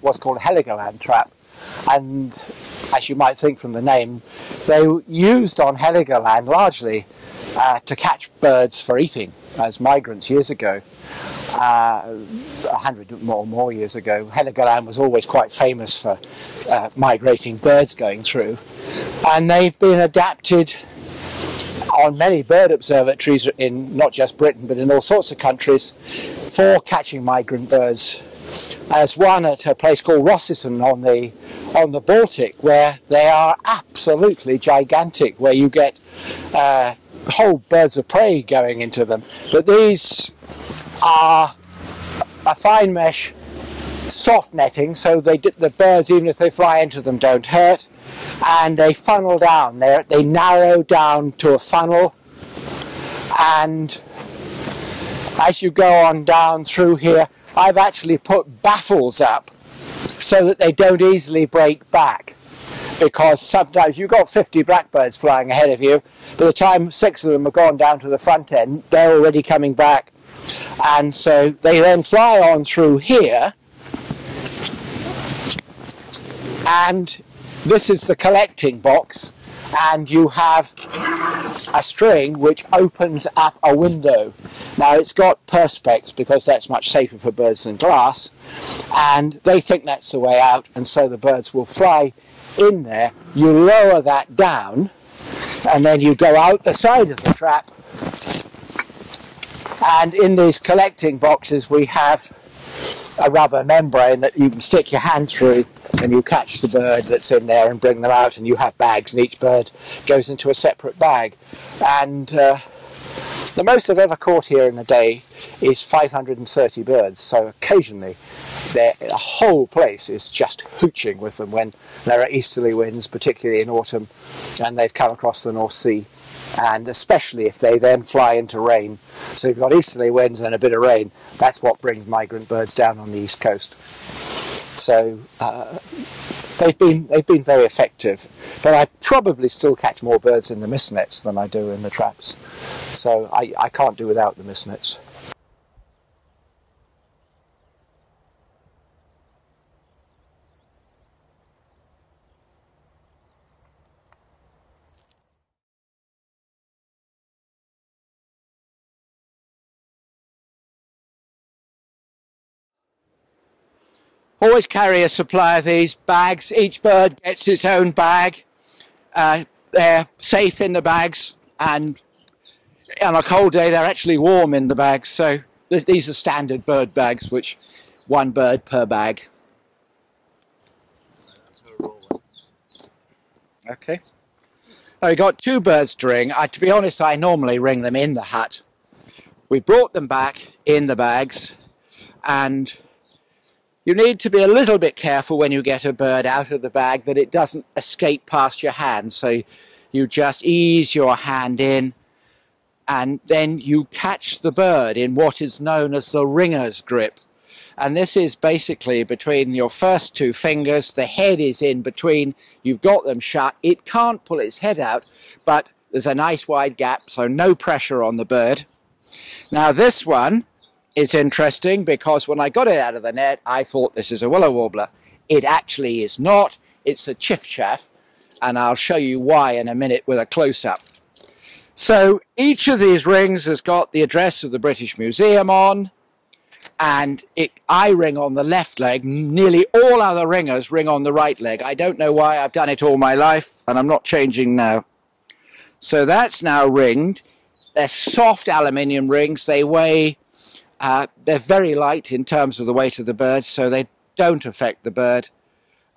what's called a Heligoland trap. And as you might think from the name, they were used on Heligoland largely uh, to catch birds for eating as migrants years ago. Uh, a hundred or more years ago, Heligoland was always quite famous for uh, migrating birds going through. And they've been adapted on many bird observatories in not just Britain but in all sorts of countries for catching migrant birds. As one at a place called Rossitten on the on the Baltic, where they are absolutely gigantic, where you get uh, whole birds of prey going into them. But these are a fine mesh soft netting, so they the birds, even if they fly into them, don't hurt and they funnel down. they they narrow down to a funnel, and as you go on down through here, I've actually put baffles up so that they don't easily break back. Because sometimes you've got 50 blackbirds flying ahead of you. By the time six of them have gone down to the front end, they're already coming back. And so they then fly on through here. And this is the collecting box and you have a string which opens up a window. Now it's got perspex because that's much safer for birds than glass and they think that's the way out and so the birds will fly in there. You lower that down and then you go out the side of the trap and in these collecting boxes we have a rubber membrane that you can stick your hand through and you catch the bird that's in there and bring them out and you have bags and each bird goes into a separate bag and uh, the most I've ever caught here in a day is 530 birds so occasionally the whole place is just hooching with them when there are easterly winds particularly in autumn and they've come across the North Sea and especially if they then fly into rain. So you've got easterly winds and a bit of rain. That's what brings migrant birds down on the east coast. So uh, they've been they've been very effective. But I probably still catch more birds in the mist nets than I do in the traps. So I, I can't do without the mist nets. Always carry a supply of these bags. Each bird gets its own bag. Uh, they're safe in the bags and on a cold day they're actually warm in the bags. So these are standard bird bags, which one bird per bag. Okay. I got two birds to ring. I, to be honest, I normally ring them in the hut. We brought them back in the bags and you need to be a little bit careful when you get a bird out of the bag that it doesn't escape past your hand. So you just ease your hand in and then you catch the bird in what is known as the ringer's grip. And this is basically between your first two fingers, the head is in between, you've got them shut, it can't pull its head out, but there's a nice wide gap, so no pressure on the bird. Now this one, is interesting because when I got it out of the net, I thought this is a willow warbler. It actually is not. It's a chiffchaff, and I'll show you why in a minute with a close-up. So each of these rings has got the address of the British Museum on, and it, I ring on the left leg. Nearly all other ringers ring on the right leg. I don't know why. I've done it all my life, and I'm not changing now. So that's now ringed. They're soft aluminium rings. They weigh uh, they're very light in terms of the weight of the bird, so they don't affect the bird.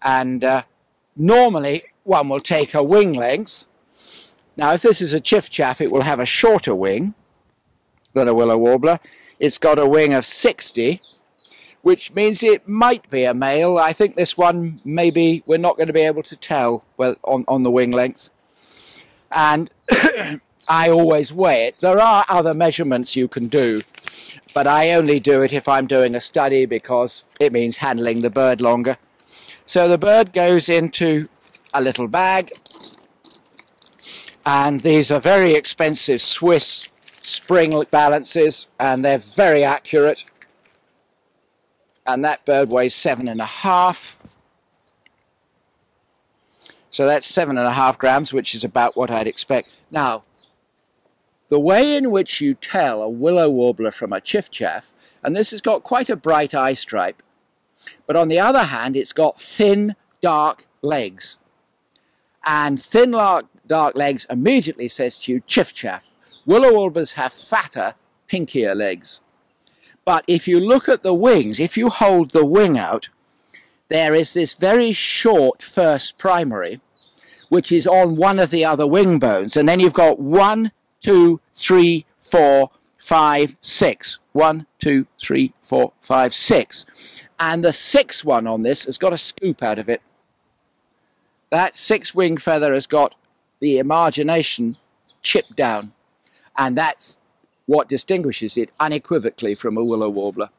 And uh, normally one will take a wing length. Now, if this is a chiffchaff, it will have a shorter wing than a willow warbler. It's got a wing of 60, which means it might be a male. I think this one, maybe, we're not going to be able to tell well on, on the wing length. And I always weigh it. There are other measurements you can do but I only do it if I'm doing a study because it means handling the bird longer. So the bird goes into a little bag and these are very expensive Swiss spring balances and they're very accurate. and that bird weighs seven and a half. So that's seven and a half grams, which is about what I'd expect. Now, the way in which you tell a willow warbler from a chiffchaff, and this has got quite a bright eye stripe, but on the other hand, it's got thin, dark legs. And thin, dark legs immediately says to you, chiffchaff. Willow warblers have fatter, pinkier legs. But if you look at the wings, if you hold the wing out, there is this very short first primary, which is on one of the other wing bones. And then you've got one, two, three, four, five, six. One, two, three, four, five, six. And the sixth one on this has got a scoop out of it. That six wing feather has got the emargination chipped down. And that's what distinguishes it unequivocally from a willow warbler.